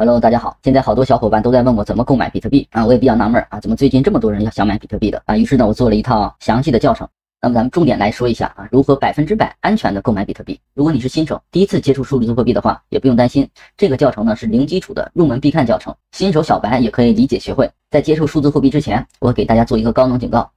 Hello，大家好。现在好多小伙伴都在问我怎么购买比特币啊，我也比较纳闷啊，怎么最近这么多人要想买比特币的啊？于是呢，我做了一套详细的教程。那么咱们重点来说一下啊，如何百分之百安全的购买比特币。如果你是新手，第一次接触数字货币的话，也不用担心，这个教程呢是零基础的入门必看教程，新手小白也可以理解学会。在接触数字货币之前，我给大家做一个高能警告：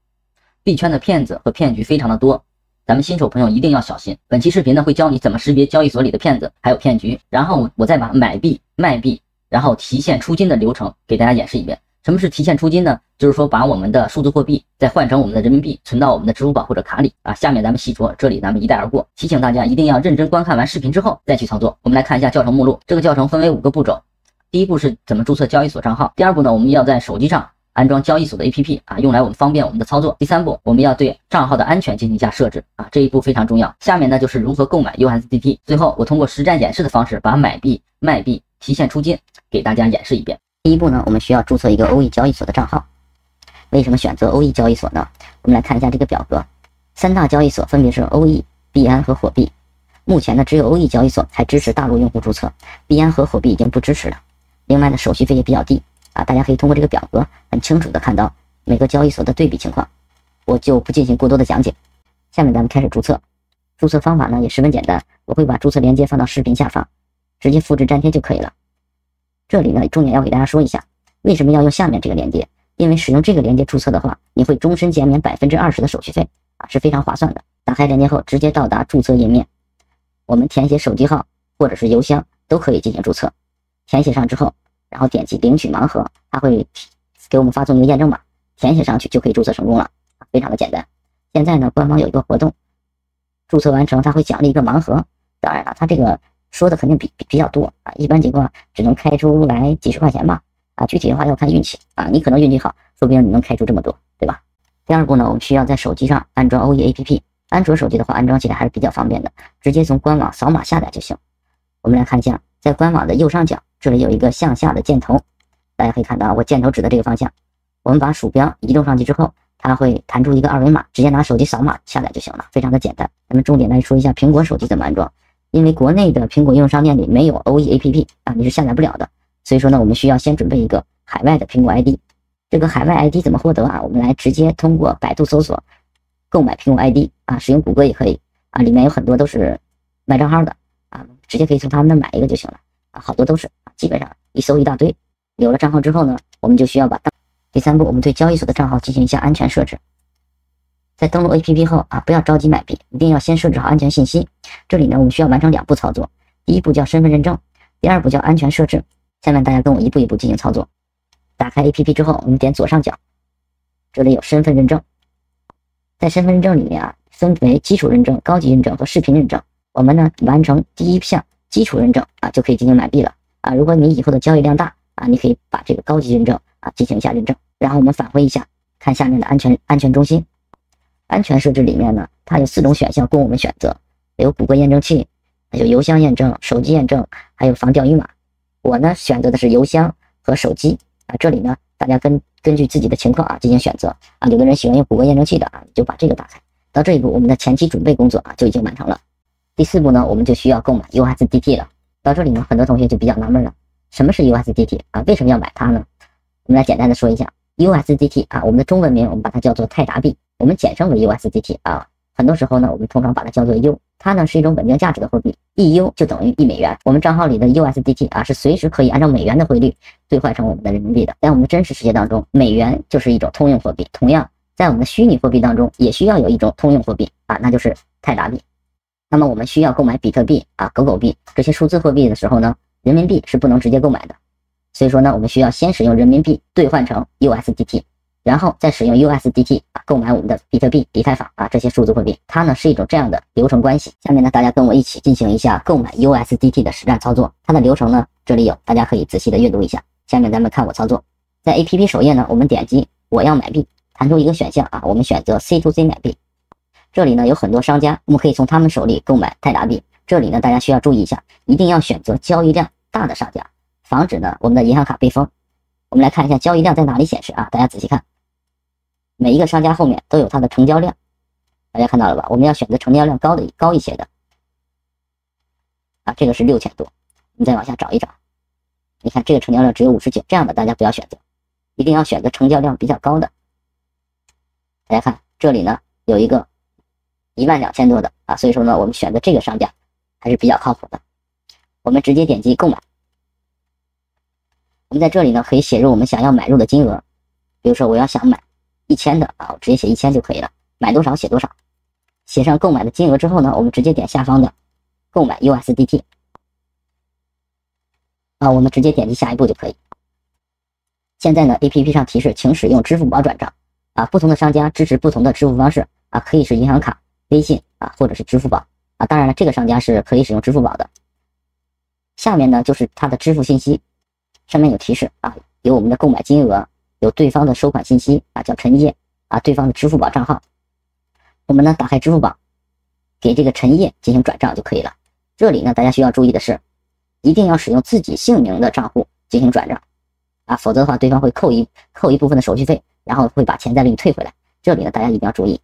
币圈的骗子和骗局非常的多。咱们新手朋友一定要小心。本期视频呢会教你怎么识别交易所里的骗子还有骗局，然后我再把买币、卖币，然后提现出金的流程给大家演示一遍。什么是提现出金呢？就是说把我们的数字货币再换成我们的人民币，存到我们的支付宝或者卡里啊。下面咱们细说，这里咱们一带而过。提醒大家一定要认真观看完视频之后再去操作。我们来看一下教程目录，这个教程分为五个步骤。第一步是怎么注册交易所账号。第二步呢，我们要在手机上。安装交易所的 APP 啊，用来我们方便我们的操作。第三步，我们要对账号的安全进行一下设置啊，这一步非常重要。下面呢就是如何购买 USDT。最后，我通过实战演示的方式，把买币、卖币、提现出金给大家演示一遍。第一步呢，我们需要注册一个 OE 交易所的账号。为什么选择 OE 交易所呢？我们来看一下这个表格，三大交易所分别是 OE、币安和火币。目前呢，只有 OE 交易所才支持大陆用户注册，币安和火币已经不支持了。另外呢，手续费也比较低。啊，大家可以通过这个表格很清楚的看到每个交易所的对比情况，我就不进行过多的讲解。下面咱们开始注册，注册方法呢也十分简单，我会把注册链接放到视频下方，直接复制粘贴就可以了。这里呢重点要给大家说一下，为什么要用下面这个链接？因为使用这个链接注册的话，你会终身减免百分之二十的手续费啊，是非常划算的。打开链接后，直接到达注册页面，我们填写手机号或者是邮箱都可以进行注册，填写上之后。然后点击领取盲盒，它会给我们发送一个验证码，填写上去就可以注册成功了，非常的简单。现在呢，官方有一个活动，注册完成它会奖励一个盲盒。当然了，它这个说的肯定比比比较多啊，一般情况只能开出来几十块钱吧。啊，具体的话要看运气啊，你可能运气好，说不定你能开出这么多，对吧？第二步呢，我们需要在手机上安装 OE APP，安卓手机的话安装起来还是比较方便的，直接从官网扫码下载就行。我们来看一下，在官网的右上角。这里有一个向下的箭头，大家可以看到我箭头指的这个方向。我们把鼠标移动上去之后，它会弹出一个二维码，直接拿手机扫码下载就行了，非常的简单。咱们重点来说一下苹果手机怎么安装，因为国内的苹果应用商店里没有 OE APP 啊，你是下载不了的。所以说呢，我们需要先准备一个海外的苹果 ID。这个海外 ID 怎么获得啊？我们来直接通过百度搜索购买苹果 ID 啊，使用谷歌也可以啊，里面有很多都是卖账号的啊，直接可以从他们那买一个就行了啊，好多都是啊。基本上一搜一大堆，有了账号之后呢，我们就需要把第三步，我们对交易所的账号进行一下安全设置。在登录 APP 后啊，不要着急买币，一定要先设置好安全信息。这里呢，我们需要完成两步操作，第一步叫身份认证，第二步叫安全设置。下面大家跟我一步一步进行操作。打开 APP 之后，我们点左上角，这里有身份认证。在身份认证里面啊，分为基础认证、高级认证和视频认证。我们呢，完成第一项基础认证啊，就可以进行买币了。啊，如果你以后的交易量大啊，你可以把这个高级认证啊进行一下认证。然后我们返回一下，看下面的安全安全中心，安全设置里面呢，它有四种选项供我们选择，有谷歌验证器，有邮箱验证、手机验证，还有防钓鱼码。我呢选择的是邮箱和手机啊。这里呢，大家根根据自己的情况啊进行选择啊。有的人喜欢用谷歌验证器的啊，就把这个打开。到这一步，我们的前期准备工作啊就已经完成了。第四步呢，我们就需要购买 USDT 了。到这里呢，很多同学就比较纳闷了，什么是 USDT 啊？为什么要买它呢？我们来简单的说一下 USDT 啊，我们的中文名我们把它叫做泰达币，我们简称为 USDT 啊。很多时候呢，我们通常把它叫做 U，它呢是一种稳定价值的货币，一 U 就等于一美元。我们账号里的 USDT 啊，是随时可以按照美元的汇率兑换成我们的人民币的。在我们的真实世界当中，美元就是一种通用货币，同样在我们的虚拟货币当中，也需要有一种通用货币啊，那就是泰达币。那么我们需要购买比特币啊、狗狗币这些数字货币的时候呢，人民币是不能直接购买的。所以说呢，我们需要先使用人民币兑换成 USDT，然后再使用 USDT 啊购买我们的比特币、以太坊啊这些数字货币。它呢是一种这样的流程关系。下面呢，大家跟我一起进行一下购买 USDT 的实战操作。它的流程呢这里有，大家可以仔细的阅读一下。下面咱们看我操作，在 APP 首页呢，我们点击我要买币，弹出一个选项啊，我们选择 C to C 买币。这里呢有很多商家，我们可以从他们手里购买泰达币。这里呢大家需要注意一下，一定要选择交易量大的商家，防止呢我们的银行卡被封。我们来看一下交易量在哪里显示啊？大家仔细看，每一个商家后面都有它的成交量，大家看到了吧？我们要选择成交量高的高一些的啊，这个是六千多。你再往下找一找，你看这个成交量只有五十九，这样的大家不要选择，一定要选择成交量比较高的。大家看这里呢有一个一万两千多的啊，所以说呢我们选择这个商家还是比较靠谱的。我们直接点击购买，我们在这里呢可以写入我们想要买入的金额，比如说我要想买一千的啊，我直接写一千就可以了，买多少写多少。写上购买的金额之后呢，我们直接点下方的购买 USDT。啊，我们直接点击下一步就可以。现在呢，APP 上提示，请使用支付宝转账。啊，不同的商家支持不同的支付方式。啊，可以是银行卡、微信啊，或者是支付宝。啊，当然了，这个商家是可以使用支付宝的。下面呢就是它的支付信息，上面有提示啊，有我们的购买金额，有对方的收款信息啊，叫陈烨啊，对方的支付宝账号。我们呢打开支付宝，给这个陈烨进行转账就可以了。这里呢，大家需要注意的是。一定要使用自己姓名的账户进行转账啊，否则的话，对方会扣一扣一部分的手续费，然后会把钱再给你退回来。这里呢，大家一定要注意。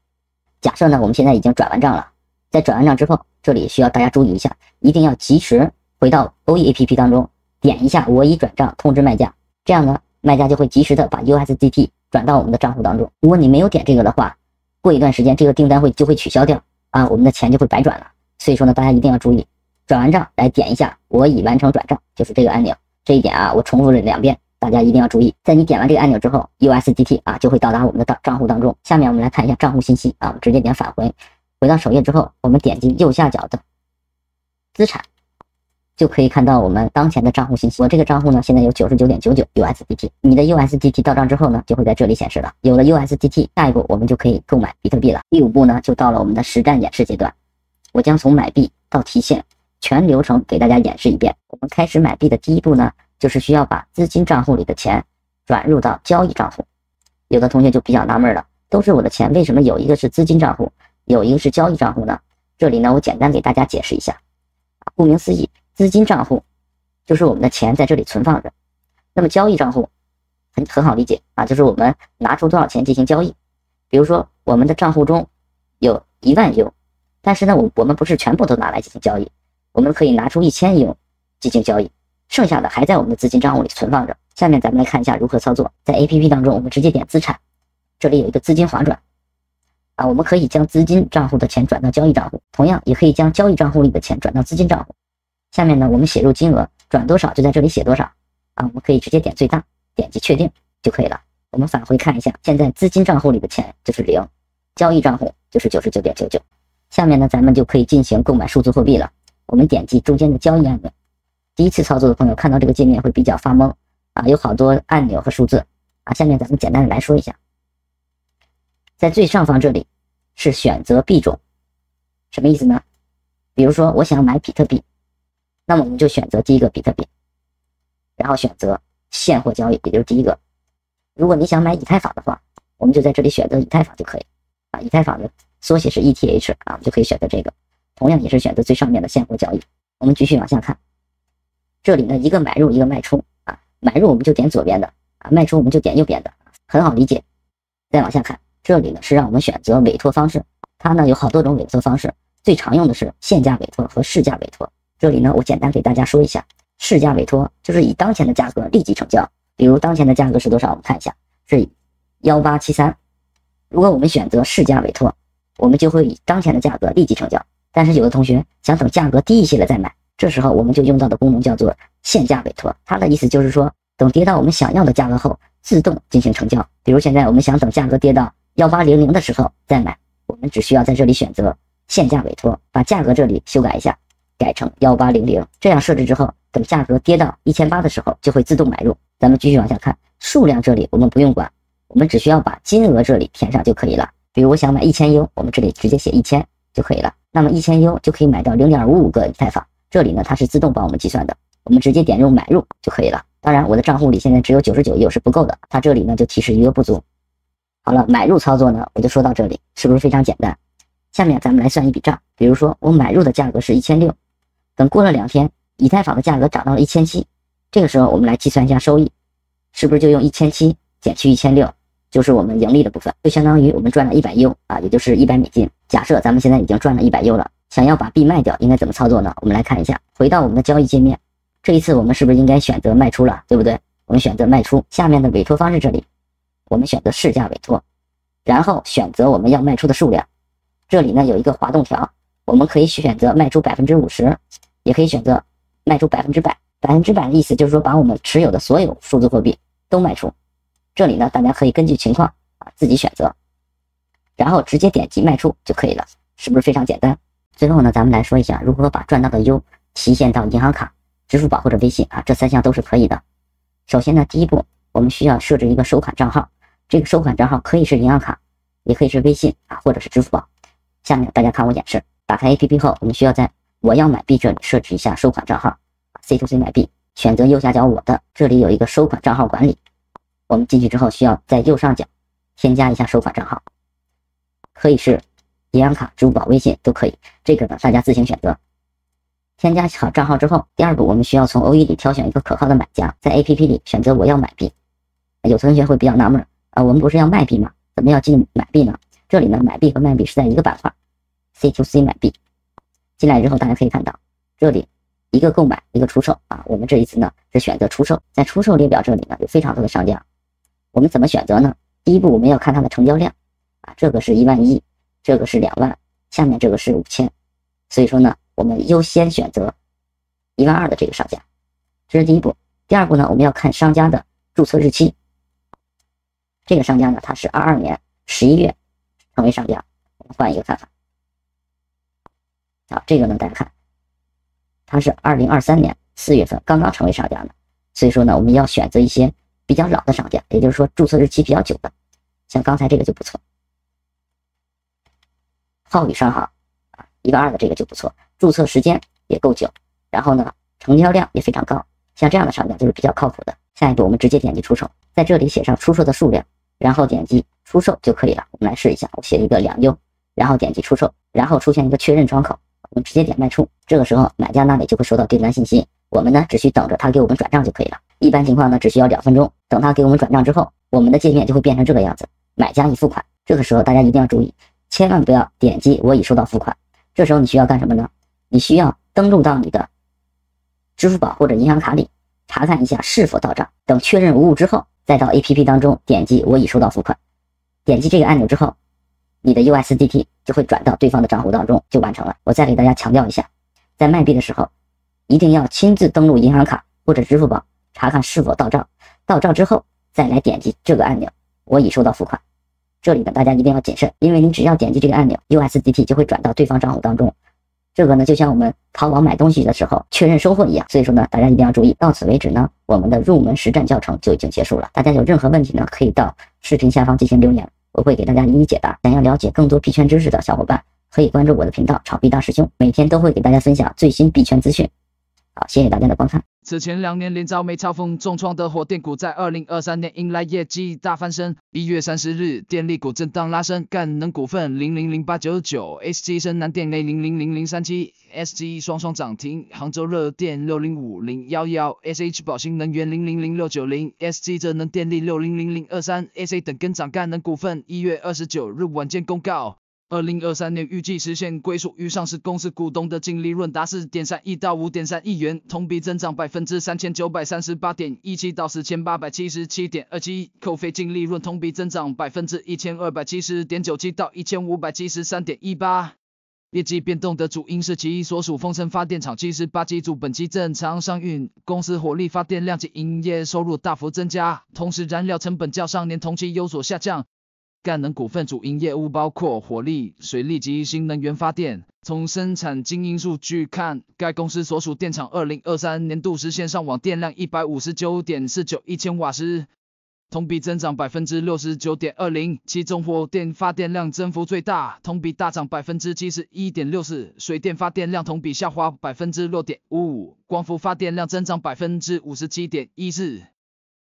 假设呢，我们现在已经转完账了，在转完账之后，这里需要大家注意一下，一定要及时回到 OE APP 当中，点一下我已转账通知卖家，这样呢，卖家就会及时的把 USDT 转到我们的账户当中。如果你没有点这个的话，过一段时间这个订单会就会取消掉啊，我们的钱就会白转了。所以说呢，大家一定要注意。转完账来点一下，我已完成转账，就是这个按钮。这一点啊，我重复了两遍，大家一定要注意。在你点完这个按钮之后，USDT 啊就会到达我们的账账户当中。下面我们来看一下账户信息啊，直接点返回，回到首页之后，我们点击右下角的资产，就可以看到我们当前的账户信息。我这个账户呢，现在有九十九点九九 USDT。你的 USDT 到账之后呢，就会在这里显示了。有了 USDT，下一步我们就可以购买比特币了。第五步呢，就到了我们的实战演示阶段。我将从买币到提现。全流程给大家演示一遍。我们开始买币的第一步呢，就是需要把资金账户里的钱转入到交易账户。有的同学就比较纳闷了，都是我的钱，为什么有一个是资金账户，有一个是交易账户呢？这里呢，我简单给大家解释一下。顾名思义，资金账户就是我们的钱在这里存放着。那么交易账户很很好理解啊，就是我们拿出多少钱进行交易。比如说我们的账户中有一万 U，但是呢，我我们不是全部都拿来进行交易。我们可以拿出一千 U 进行交易，剩下的还在我们的资金账户里存放着。下面咱们来看一下如何操作。在 APP 当中，我们直接点资产，这里有一个资金划转啊，我们可以将资金账户的钱转到交易账户，同样也可以将交易账户里的钱转到资金账户。下面呢，我们写入金额，转多少就在这里写多少啊，我们可以直接点最大，点击确定就可以了。我们返回看一下，现在资金账户里的钱就是零，交易账户就是九十九点九九。下面呢，咱们就可以进行购买数字货币了。我们点击中间的交易按钮，第一次操作的朋友看到这个界面会比较发懵啊，有好多按钮和数字啊。下面咱们简单的来说一下，在最上方这里是选择币种，什么意思呢？比如说我想买比特币，那么我们就选择第一个比特币，然后选择现货交易，也就是第一个。如果你想买以太坊的话，我们就在这里选择以太坊就可以啊。以太坊的缩写是 ETH 啊，我们就可以选择这个。同样也是选择最上面的现货交易。我们继续往下看，这里呢一个买入一个卖出啊，买入我们就点左边的啊，卖出我们就点右边的，很好理解。再往下看，这里呢是让我们选择委托方式，它呢有好多种委托方式，最常用的是限价委托和市价委托。这里呢我简单给大家说一下，市价委托就是以当前的价格立即成交，比如当前的价格是多少？我们看一下是幺八七三，如果我们选择市价委托，我们就会以当前的价格立即成交。但是有的同学想等价格低一些了再买，这时候我们就用到的功能叫做限价委托。它的意思就是说，等跌到我们想要的价格后，自动进行成交。比如现在我们想等价格跌到幺八零零的时候再买，我们只需要在这里选择限价委托，把价格这里修改一下，改成幺八零零。这样设置之后，等价格跌到一千八的时候，就会自动买入。咱们继续往下看，数量这里我们不用管，我们只需要把金额这里填上就可以了。比如我想买一千 U，我们这里直接写一千就可以了。那么一千 U 就可以买到零点五五个以太坊，这里呢它是自动帮我们计算的，我们直接点入买入就可以了。当然我的账户里现在只有九十九 U 是不够的，它这里呢就提示余额不足。好了，买入操作呢我就说到这里，是不是非常简单？下面咱们来算一笔账，比如说我买入的价格是一千六，等过了两天，以太坊的价格涨到了一千七，这个时候我们来计算一下收益，是不是就用一千七减去一千六？就是我们盈利的部分，就相当于我们赚了一百 U 啊，也就是一百美金。假设咱们现在已经赚了一百 U 了，想要把币卖掉，应该怎么操作呢？我们来看一下，回到我们的交易界面，这一次我们是不是应该选择卖出了，对不对？我们选择卖出。下面的委托方式这里，我们选择市价委托，然后选择我们要卖出的数量。这里呢有一个滑动条，我们可以选择卖出百分之五十，也可以选择卖出百分之百。百分之百的意思就是说把我们持有的所有数字货币都卖出。这里呢大家可以根据情况啊自己选择，然后直接点击卖出就可以了，是不是非常简单？最后呢咱们来说一下如何把赚到的 U 提现到银行卡。支付宝或者微信啊，这三项都是可以的。首先呢，第一步我们需要设置一个收款账号，这个收款账号可以是银行卡，也可以是微信啊，或者是支付宝。下面大家看我演示，打开 APP 后，我们需要在我要买币这里设置一下收款账号，C to C 买币，选择右下角我的，这里有一个收款账号管理。我们进去之后，需要在右上角添加一下收款账号，可以是银行卡、支付宝、微信都可以，这个呢大家自行选择。添加好账号之后，第二步我们需要从 OE 里挑选一个可靠的买家，在 APP 里选择我要买币。有同学会比较纳闷啊，我们不是要卖币吗？怎么要进买币呢？这里呢，买币和卖币是在一个板块，C to C 买币。进来之后，大家可以看到，这里一个购买，一个出售啊。我们这一次呢是选择出售，在出售列表这里呢有非常多的商家，我们怎么选择呢？第一步我们要看它的成交量啊，这个是一万一，这个是两万，下面这个是五千，所以说呢。我们优先选择一万二的这个商家，这是第一步。第二步呢，我们要看商家的注册日期。这个商家呢，他是二二年十一月成为商家。我们换一个看法。好，这个呢，大家看，它是二零二三年四月份刚刚成为商家的。所以说呢，我们要选择一些比较老的商家，也就是说注册日期比较久的，像刚才这个就不错。浩宇商行啊，一万二的这个就不错。注册时间也够久，然后呢，成交量也非常高，像这样的商家就是比较靠谱的。下一步我们直接点击出售，在这里写上出售的数量，然后点击出售就可以了。我们来试一下，我写一个两优然后点击出售，然后出现一个确认窗口，我们直接点卖出。这个时候买家那里就会收到订单信息，我们呢只需等着他给我们转账就可以了。一般情况呢只需要两分钟，等他给我们转账之后，我们的界面就会变成这个样子，买家已付款。这个时候大家一定要注意，千万不要点击我已收到付款。这时候你需要干什么呢？你需要登录到你的支付宝或者银行卡里，查看一下是否到账。等确认无误之后，再到 APP 当中点击“我已收到付款”，点击这个按钮之后，你的 USDT 就会转到对方的账户当中，就完成了。我再给大家强调一下，在卖币的时候，一定要亲自登录银行卡或者支付宝，查看是否到账。到账之后，再来点击这个按钮“我已收到付款”。这里呢，大家一定要谨慎，因为你只要点击这个按钮，USDT 就会转到对方账户当中。这个呢，就像我们淘宝买东西的时候确认收货一样，所以说呢，大家一定要注意。到此为止呢，我们的入门实战教程就已经结束了。大家有任何问题呢，可以到视频下方进行留言，我会给大家一一解答。想要了解更多币圈知识的小伙伴，可以关注我的频道“炒币大师兄”，每天都会给大家分享最新币圈资讯。好，谢谢大家的观看。此前两年连遭美超风重创的火电股，在二零二三年迎来业绩大翻身。一月三十日，电力股震荡拉升，赣能股份零零零八九九，SG 深南电 A 零零零零三七，SG 双双涨停，杭州热电六零五零幺幺，SH 宝兴能源零零零六九零，SG 浙能电力六零零零二三，SA 等跟涨，赣能股份一月二十九日晚间公告。二零二三年预计实现归属于上市公司股东的净利润达四点三亿到五点三亿元，同比增长百分之三千九百三十八点一七到四千八百七十七点二七，扣非净利润同比增长百分之一千二百七十点九七到一千五百七十三点一八。业绩变动的主因是其所属丰城发电厂七十八机组本期正常商运，公司火力发电量及营业收入大幅增加，同时燃料成本较上年同期有所下降。赣能股份主营业务包括火力、水力及新能源发电。从生产经营数据看，该公司所属电厂2023年度实现上网电量159.49亿千瓦时，同比增长69.20%，其中火电发电量增幅最大，同比大涨71.64%，水电发电量同比下滑6.55%，光伏发电量增长57.14%。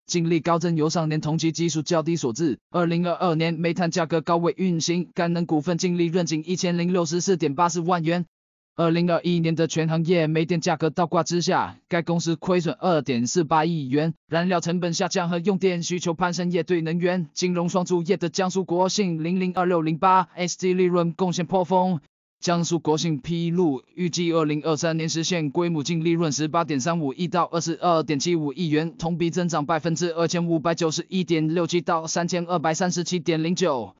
净利高增由上年同期基数较低所致。二零二二年煤炭价格高位运行，赣能股份净利润仅一千零六十四点八四万元。二零二一年的全行业煤电价格倒挂之下，该公司亏损二点四八亿元。燃料成本下降和用电需求攀升也对能源、金融双主业的江苏国信零零二六零八 SG 利润贡献颇丰。江苏国信披露，预计二零二三年实现规模净利润十八点三五亿到二十二点七五亿元，同比增长百分之二千五百九十一点六七到三千二百三十七点零九。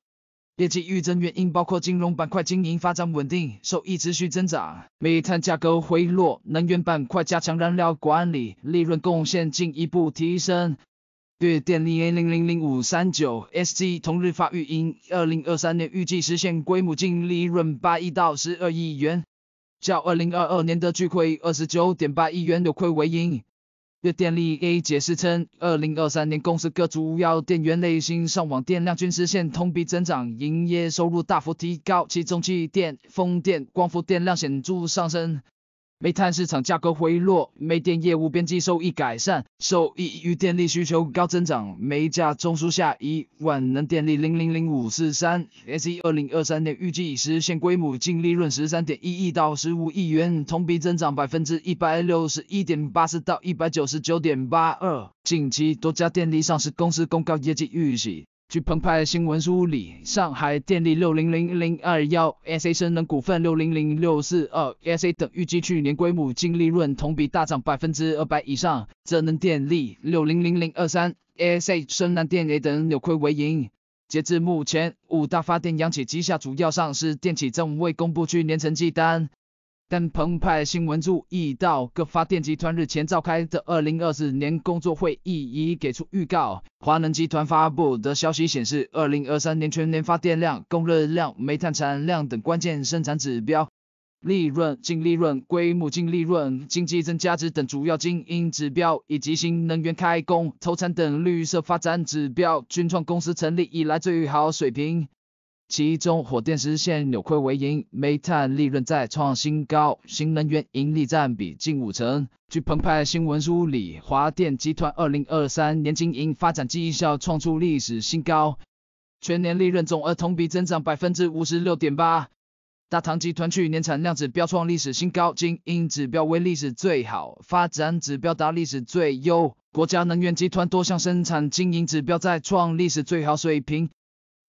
业绩预增原因包括金融板块经营发展稳定，收益持续增长，煤炭价格回落，能源板块加强燃料管理，利润贡献进一步提升。粤电力 A 零零零五三九 SG 同日发预音，二零二三年预计实现规模净利润八亿到十二亿元，较二零二二年的巨亏二十九点八亿元扭亏为盈。粤电力 A 解释称，二零二三年公司各主要电源类型上网电量均实现同比增长，营业收入大幅提高，其中气电、风电、光伏电量显著上升。煤炭市场价格回落，煤电业务边际收益改善，受益于电力需求高增长，煤价中枢下移。万能电力零零零五四三 SE 二零二三年预计实现规模净利润十三点一亿到十五亿元，同比增长百分之一百六十一点八四到一百九十九点八二。近期多家电力上市公司公告业绩预喜。据澎湃新闻梳理，上海电力六零零零二幺、SA 深能股份六零零六四二、SA 等预计去年规模净利润同比大涨百分之二百以上。浙能电力六零零零二三、SA 深南电 A 等扭亏为盈。截至目前，五大发电央企旗下主要上市电企正未公布去年成绩单。但澎湃新闻注意到，各发电集团日前召开的二零二四年工作会议已给出预告。华能集团发布的消息显示，二零二三年全年发电量、供热量、煤炭产量等关键生产指标、利润、净利润、规模净利润、经济增加值等主要经营指标，以及新能源开工、投产等绿色发展指标，均创公司成立以来最好水平。其中，火电实现扭亏为盈，煤炭利润再创新高，新能源盈利占比近五成。据澎湃新闻梳理，华电集团二零二三年经营发展绩效创出历史新高，全年利润总额同比增长百分之五十六点八。大唐集团去年产量指标创历史新高，经营指标为历史最好，发展指标达历史最优。国家能源集团多项生产经营指标再创历史最好水平。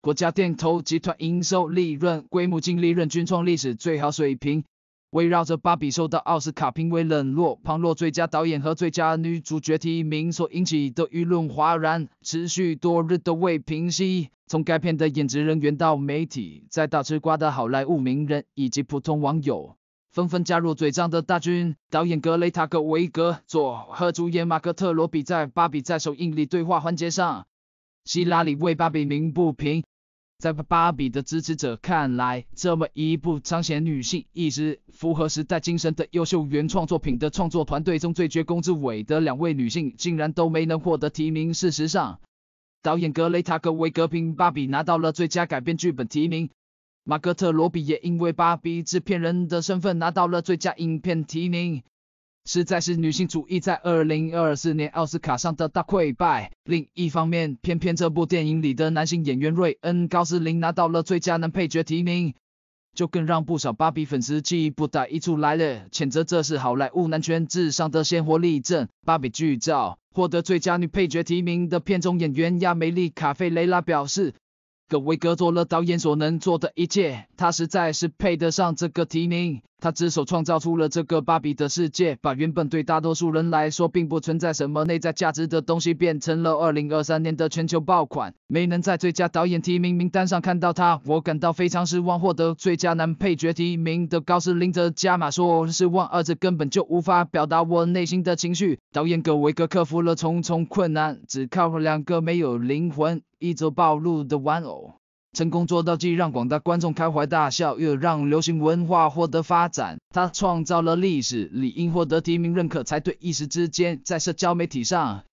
国家电投集团营收利润、规模净利润均创历史最好水平。围绕着芭比受到奥斯卡评为冷落、旁落最佳导演和最佳女主角提名所引起的舆论哗然，持续多日都未平息。从该片的演职人员到媒体，再到吃瓜的好莱坞名人以及普通网友，纷纷加入嘴仗的大军。导演格雷塔·格维格佐和主演马克特·罗比在芭比在首映礼对话环节上，希拉里为芭比鸣不平。在芭比的支持者看来，这么一部彰显女性意识、符合时代精神的优秀原创作品的创作团队中最绝功至伟的两位女性，竟然都没能获得提名。事实上，导演格雷塔·格维格凭芭比拿到了最佳改编剧本提名，马格特·罗比也因为芭比制片人的身份拿到了最佳影片提名。实在是女性主义在二零二四年奥斯卡上的大溃败。另一方面，偏偏这部电影里的男性演员瑞恩·高斯林拿到了最佳男配角提名，就更让不少芭比粉丝气不打一处来了，谴责这是好莱坞男权至上的鲜活例证。芭比剧照获得最佳女配角提名的片中演员亚梅丽卡费雷拉表示。格维格做了导演所能做的一切，他实在是配得上这个提名。他之手创造出了这个芭比的世界，把原本对大多数人来说并不存在什么内在价值的东西变成了2023年的全球爆款。没能在最佳导演提名名单上看到他，我感到非常失望。获得最佳男配角提名的高斯林则加码说：“失望二字根本就无法表达我内心的情绪。”导演格维格克服了重重困难，只靠两个没有灵魂、一走暴露的玩偶。成功做到既让广大观众开怀大笑，又让流行文化获得发展。他创造了历史，理应获得提名认可才对。一时之间，在社交媒体上，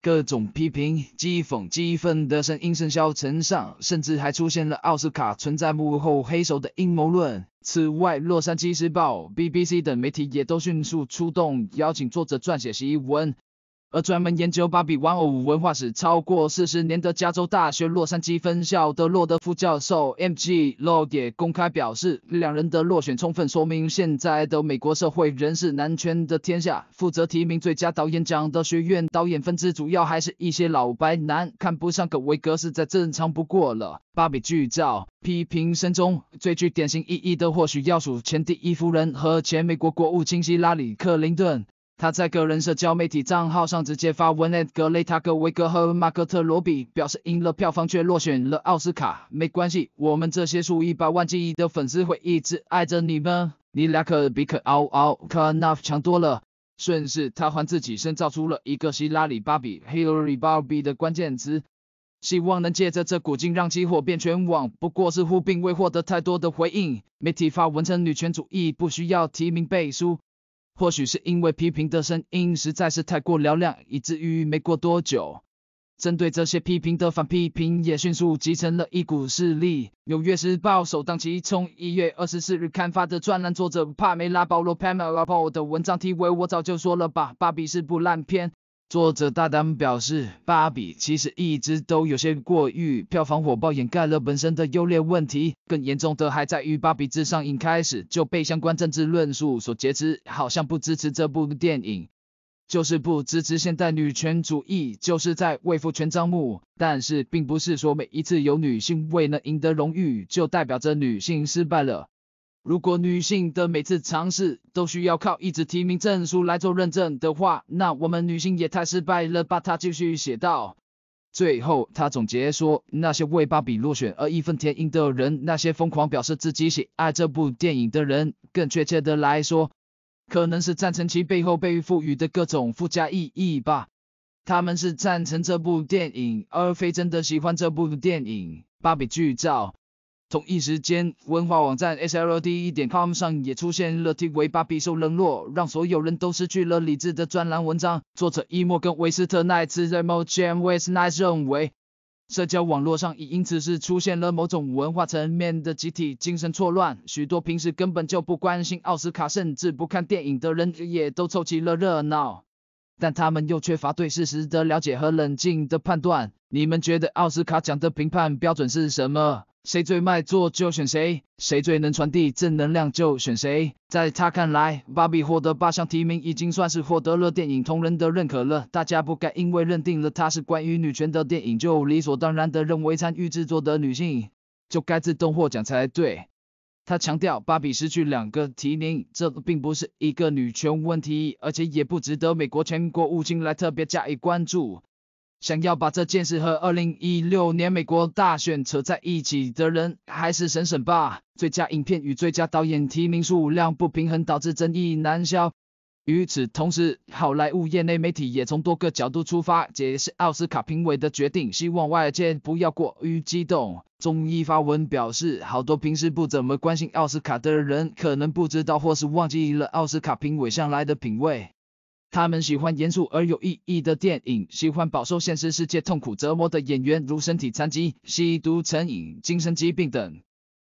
各种批评、讥讽、激愤的声音甚嚣尘上，甚至还出现了奥斯卡存在幕后黑手的阴谋论。此外，《洛杉矶时报》、BBC 等媒体也都迅速出动，邀请作者撰写檄文。而专门研究芭比玩偶文化史超过四十年的加州大学洛杉矶分校的洛德副教授 M.G. Lo 也公开表示，两人的落选充分说明现在的美国社会仍是男权的天下。负责提名最佳导演奖的学院导演分支主要还是一些老白男，看不上葛维格是再正常不过了。芭比剧照批评声中最具典型意义的，或许要数前第一夫人和前美国国务卿希拉里·克林顿。他在个人社交媒体账号上直接发文，at 格雷塔格维格和马克特罗比表示赢了票房却落选了奥斯卡，没关系，我们这些数以百万计的粉丝会一直爱着你们，你俩可比可嗷嗷可 enough 强多了。顺势，他还自己深造出了一个希拉里芭比 Hillary Barbie 的关键词，希望能借着这股劲让其火遍全网。不过似乎并未获得太多的回应。媒体发文称女权主义不需要提名背书。或许是因为批评的声音实在是太过嘹亮，以至于没过多久，针对这些批评的反批评也迅速集成了一股势力。纽约时报首当其冲，一月二十四日刊发的专栏作者帕梅拉·保罗 （Pamela Paul） 的文章题为“我早就说了吧，芭比是部烂片”。作者大胆表示，芭比其实一直都有些过誉，票房火爆掩盖了本身的优劣问题。更严重的还在于，芭比自上映开始就被相关政治论述所劫持，好像不支持这部电影，就是不支持现代女权主义，就是在为父权张目。但是，并不是说每一次有女性未能赢得荣誉，就代表着女性失败了。如果女性的每次尝试都需要靠一纸提名证书来做认证的话，那我们女性也太失败了吧？他继续写道。最后，他总结说，那些为芭比落选而义愤填膺的人，那些疯狂表示自己喜爱这部电影的人，更确切的来说，可能是赞成其背后被赋予的各种附加意义吧。他们是赞成这部电影，而非真的喜欢这部电影。芭比剧照。同一时间，文化网站 SLD 点 com 上也出现了题为“芭比受冷落，让所有人都失去了理智”的专栏文章。作者伊莫根·韦斯特奈茨在 Mo Jam West Night 认为，社交网络上已因此是出现了某种文化层面的集体精神错乱。许多平时根本就不关心奥斯卡，甚至不看电影的人，也都凑齐了热闹，但他们又缺乏对事实的了解和冷静的判断。你们觉得奥斯卡奖的评判标准是什么？谁最卖座就选谁，谁最能传递正能量就选谁。在他看来，芭比获得八项提名已经算是获得了电影同仁的认可了。大家不该因为认定了它是关于女权的电影，就理所当然的认为参与制作的女性就该自动获奖才对。他强调，芭比失去两个提名，这并不是一个女权问题，而且也不值得美国全国务卿来特别加以关注。想要把这件事和2016年美国大选扯在一起的人，还是省省吧。最佳影片与最佳导演提名数量不平衡，导致争议难消。与此同时，好莱坞业内媒体也从多个角度出发解释奥斯卡评委的决定，希望外界不要过于激动。综艺发文表示，好多平时不怎么关心奥斯卡的人，可能不知道或是忘记了奥斯卡评委向来的品味。他们喜欢严肃而有意义的电影，喜欢饱受现实世界痛苦折磨的演员，如身体残疾、吸毒成瘾、精神疾病等。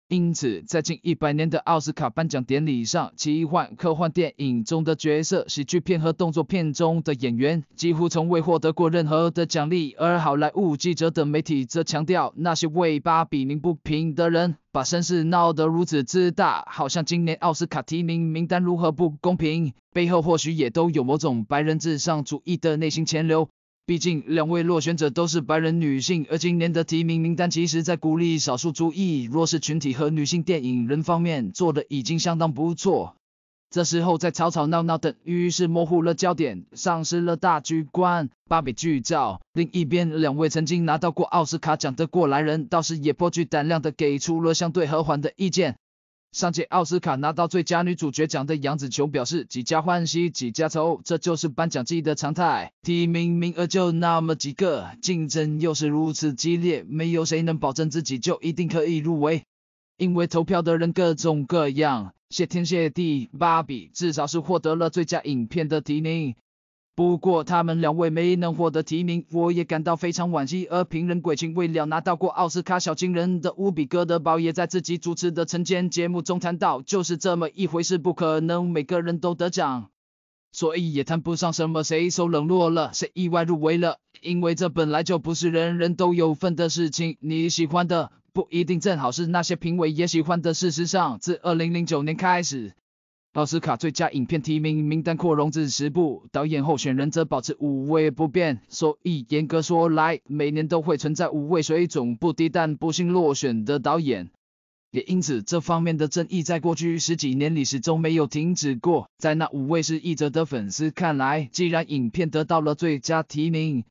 因此，在近一百年的奥斯卡颁奖典礼上，奇幻科幻电影中的角色、喜剧片和动作片中的演员几乎从未获得过任何的奖励。而好莱坞记者等媒体则强调，那些为芭比鸣不平的人把声势闹得如此之大，好像今年奥斯卡提名名单如何不公平，背后或许也都有某种白人至上主义的内心潜流。毕竟，两位落选者都是白人女性，而今年的提名名单其实在鼓励少数族裔、弱势群体和女性电影人方面做的已经相当不错。这时候再吵吵闹闹，等于是模糊了焦点，丧失了大局观。芭比剧照，另一边，两位曾经拿到过奥斯卡奖的过来人，倒是也颇具胆量的给出了相对和缓的意见。上届奥斯卡拿到最佳女主角奖的杨紫琼表示：“几家欢喜几家愁，这就是颁奖季的常态。提名名额就那么几个，竞争又是如此激烈，没有谁能保证自己就一定可以入围。因为投票的人各种各样，谢天谢地，芭比至少是获得了最佳影片的提名。”不过他们两位没能获得提名，我也感到非常惋惜。而评人鬼情未了拿到过奥斯卡小金人的乌比戈德堡也在自己主持的晨间节目中谈到，就是这么一回事，不可能每个人都得奖。所以也谈不上什么谁受冷落了，谁意外入围了，因为这本来就不是人人都有份的事情。你喜欢的不一定正好是那些评委也喜欢的。事实上，自2009年开始，奥斯卡最佳影片提名名单扩容至十部，导演候选人则保持五位不变。所以严格说来，每年都会存在五位水准不低但不幸落选的导演。也因此，这方面的争议在过去十几年里始终没有停止过。在那五位是译者的粉丝看来，既然影片得到了最佳提名，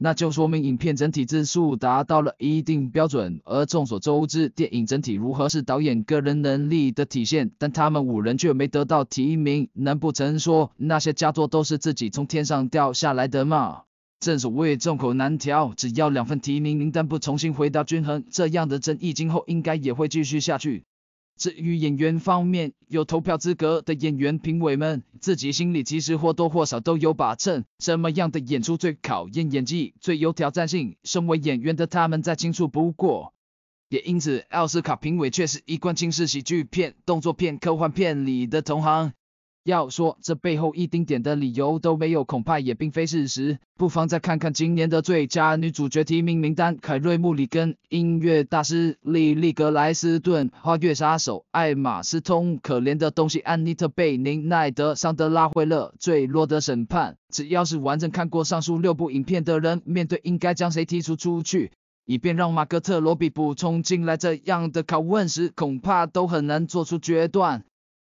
那就说明影片整体质素达到了一定标准。而众所周知，电影整体如何是导演个人能力的体现，但他们五人却没得到提名，难不成说那些佳作都是自己从天上掉下来的吗？正所谓众口难调，只要两份提名名单不重新回到均衡，这样的争议今后应该也会继续下去。至于演员方面，有投票资格的演员评委们自己心里其实或多或少都有把秤，什么样的演出最考验演技、最有挑战性，身为演员的他们再清楚不过。也因此，奥斯卡评委却是一贯轻视喜剧片、动作片、科幻片里的同行。要说这背后一丁点的理由都没有，恐怕也并非事实。不妨再看看今年的最佳女主角提名名单：凯瑞·穆里根、音乐大师莉莉·格莱斯顿、花月杀手艾玛·斯通、可怜的东西安妮特·贝宁、奈德·桑德拉·惠勒、坠落的审判。只要是完整看过上述六部影片的人，面对应该将谁剔除出去，以便让马格特·罗比补充进来这样的拷问时，恐怕都很难做出决断。